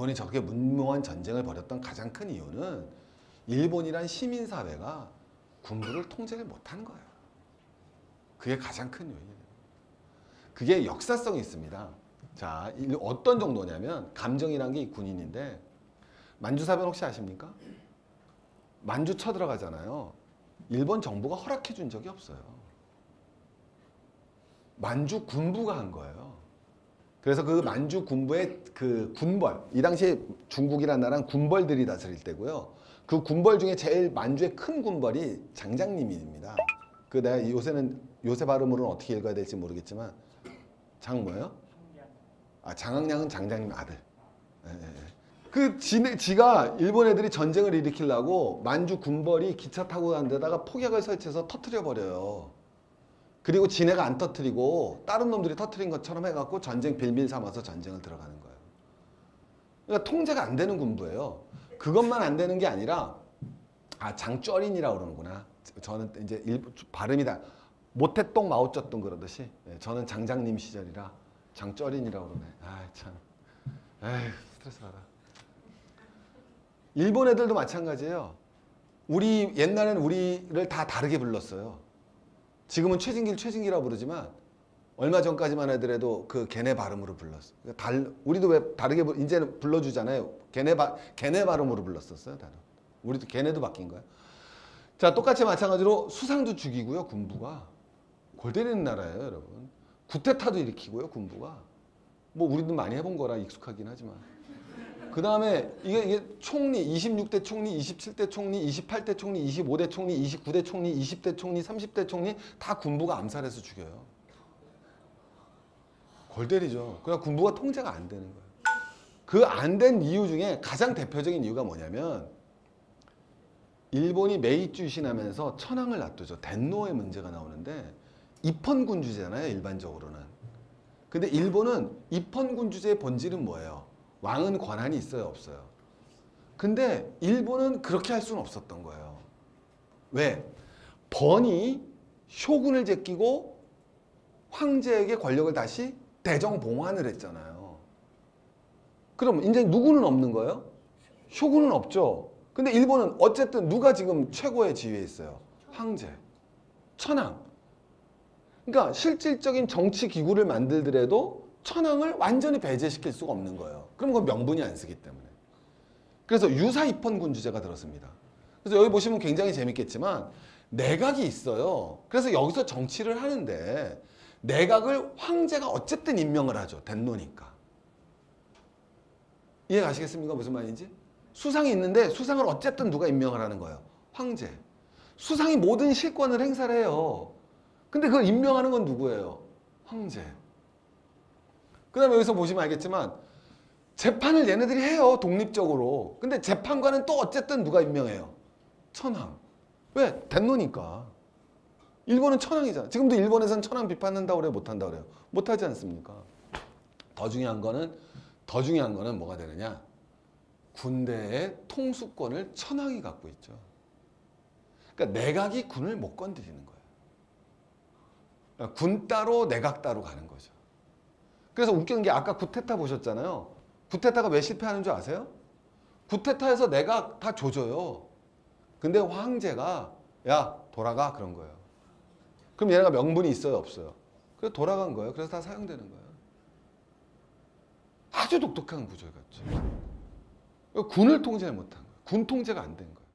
일본이 저렇게 문무한 전쟁을 벌였던 가장 큰 이유는 일본이란 시민사회가 군부를 통제를 못한 거예요. 그게 가장 큰 요인이에요. 그게 역사성이 있습니다. 자, 일- 어떤 정도냐면 감정이란 게이 군인인데 만주사변 혹시 아십니까? 만주 쳐들어가잖아요. 일본 정부가 허락해 준 적이 없어요. 만주 군부가 한 거예요. 그래서 그 만주 군부의 그 군벌, 이 당시에 중국이라는 나라는 군벌들이 다스릴 때고요. 그 군벌 중에 제일 만주의 큰 군벌이 장장님입니다. 그 내가 요새는 요새 발음으로는 어떻게 읽어야 될지 모르겠지만 장 뭐예요? 아 장학량은 장장님 아들. 예, 예, 예. 그 지네, 지가 일본 애들이 전쟁을 일으키려고 만주 군벌이 기차 타고 간 데다가 폭약을 설치해서 터트려 버려요. 그리고 지네가 안 터트리고 다른 놈들이 터트린 것처럼 해갖고 전쟁 빌밀 삼아서 전쟁을 들어가는 거예요. 그러니까 통제가 안 되는 군부예요. 그것만 안 되는 게 아니라 아 장쩌린이라고 그러는구나. 저는 이제 일, 발음이 다 모태똥 마오쩌똥 그러듯이 예, 저는 장장님 시절이라 장쩌린이라고 그러네. 아 참. 에휴 스트레스 받아. 일본 애들도 마찬가지예요. 우리 옛날에는 우리를 다 다르게 불렀어요. 지금은 최진길 최진기라고 부르지만 얼마 전까지만 하더라도 그 걔네 발음으로 불렀어. 그러니까 달, 우리도 왜 다르게 불- 이제는 불러주잖아요. 걔네 바, 걔네 발음으로 불렀었어요. 다른. 우리도 걔네도 바뀐 거야. 자 똑같이 마찬가지로 수상도 죽이고요. 군부가 골 때리는 나라예요, 여러분. 구테타도 일으키고요. 군부가 뭐 우리도 많이 해본 거라 익숙하긴 하지만. 그 다음에 이게, 이게 총리 26대 총리, 27대 총리, 28대 총리, 25대 총리, 29대 총리, 20대 총리, 30대 총리 다 군부가 암살해서 죽여요. 골 때리죠. 그러니까 군부가 통제가 안 되는 거예요. 그 안 된 이유 중에 가장 대표적인 이유가 뭐냐면 일본이 메이주 유신하면서 천황을 놔두죠. 덴노의 문제가 나오는데 입헌군 주제잖아요. 일반적으로는. 근데 일본은 입헌군 주제의 본질은 뭐예요? 왕은 권한이 있어요, 없어요? 근데 일본은 그렇게 할 수는 없었던 거예요. 왜? 번이 쇼군을 제끼고 황제에게 권력을 다시 대정봉환을 했잖아요. 그럼 이제 누구는 없는 거예요? 쇼군은 없죠. 근데 일본은 어쨌든 누가 지금 최고의 지위에 있어요? 황제, 천황. 그러니까 실질적인 정치 기구를 만들더라도 천황을 완전히 배제시킬 수가 없는 거예요. 그럼 그건 명분이 안 쓰기 때문에. 그래서 유사 입헌군 주제가 들었습니다. 그래서 여기 보시면 굉장히 재밌겠지만 내각이 있어요. 그래서 여기서 정치를 하는데 내각을 황제가 어쨌든 임명을 하죠. 덴노니까. 이해 가시겠습니까? 무슨 말인지? 수상이 있는데 수상을 어쨌든 누가 임명을 하는 거예요. 황제. 수상이 모든 실권을 행사를 해요. 근데 그걸 임명하는 건 누구예요? 황제. 그 다음에 여기서 보시면 알겠지만 재판을 얘네들이 해요. 독립적으로. 근데 재판관은 또 어쨌든 누가 임명해요? 천황. 왜? 덴노니까. 일본은 천황이잖아. 지금도 일본에서는 천황 비판한다고 그래요? 못한다 그래요? 못하지 않습니까? 더 중요한 거는 더 중요한 거는 뭐가 되느냐? 군대의 통수권을 천황이 갖고 있죠. 그러니까 내각이 군을 못 건드리는 거예요. 그러니까 군 따로 내각 따로 가는 거죠. 그래서 웃긴 게 아까 구테타 보셨잖아요. 구테타가 왜 실패하는 줄 아세요? 구테타에서 내각 다 조져요. 근데 황제가 야 돌아가 그런 거예요. 그럼 얘네가 명분이 있어요 없어요? 그래서 돌아간 거예요. 그래서 다 사용되는 거예요. 아주 독특한 구조였죠. 군을 통제를 못한 거예요. 군 통제가 안 된 거예요.